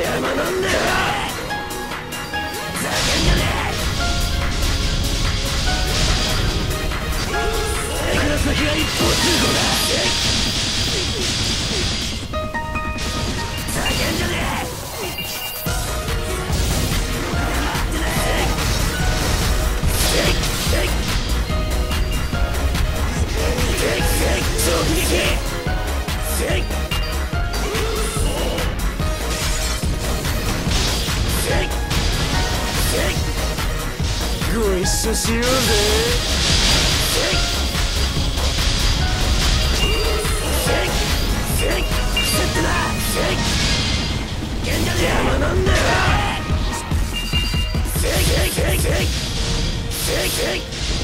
邪魔なんだから先が一方通行だご一緒しようぜなんだよ残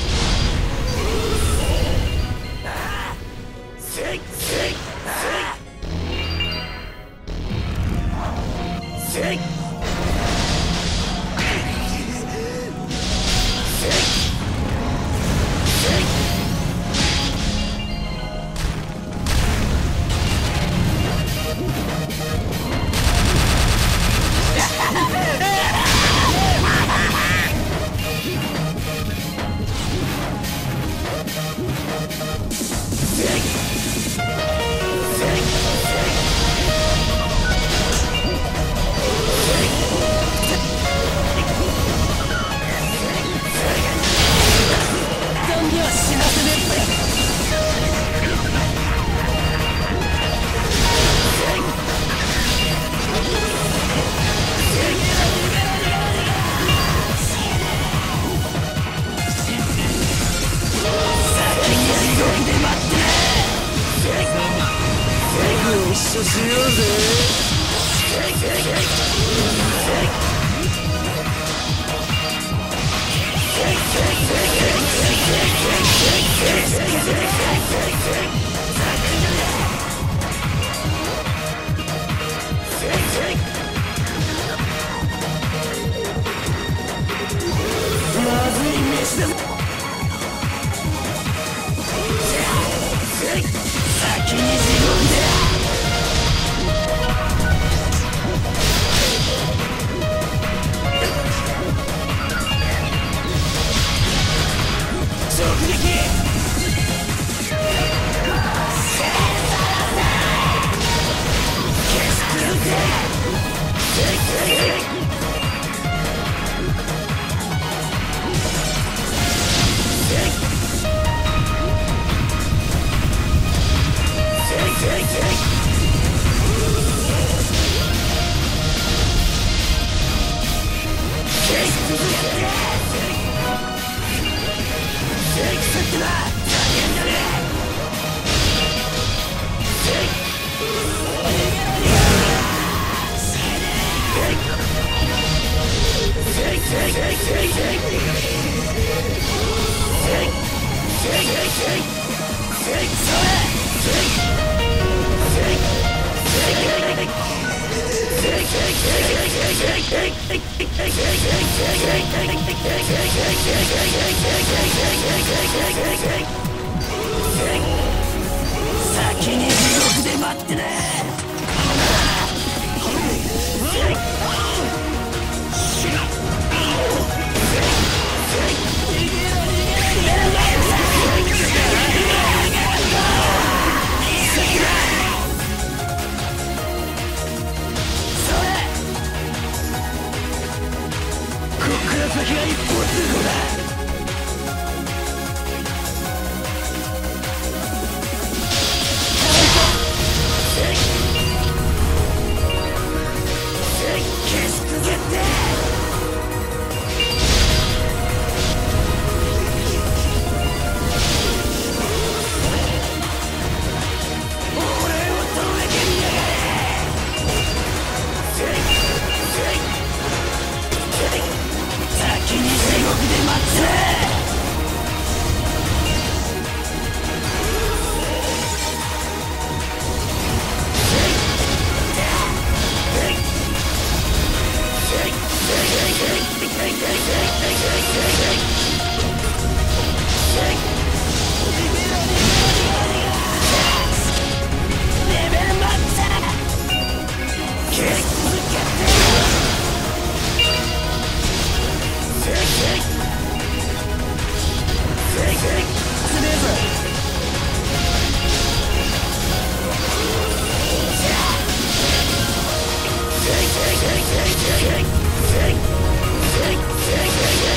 ぜ先に地獄で待ってな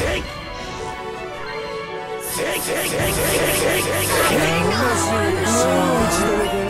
け Hang on! Oh, oh.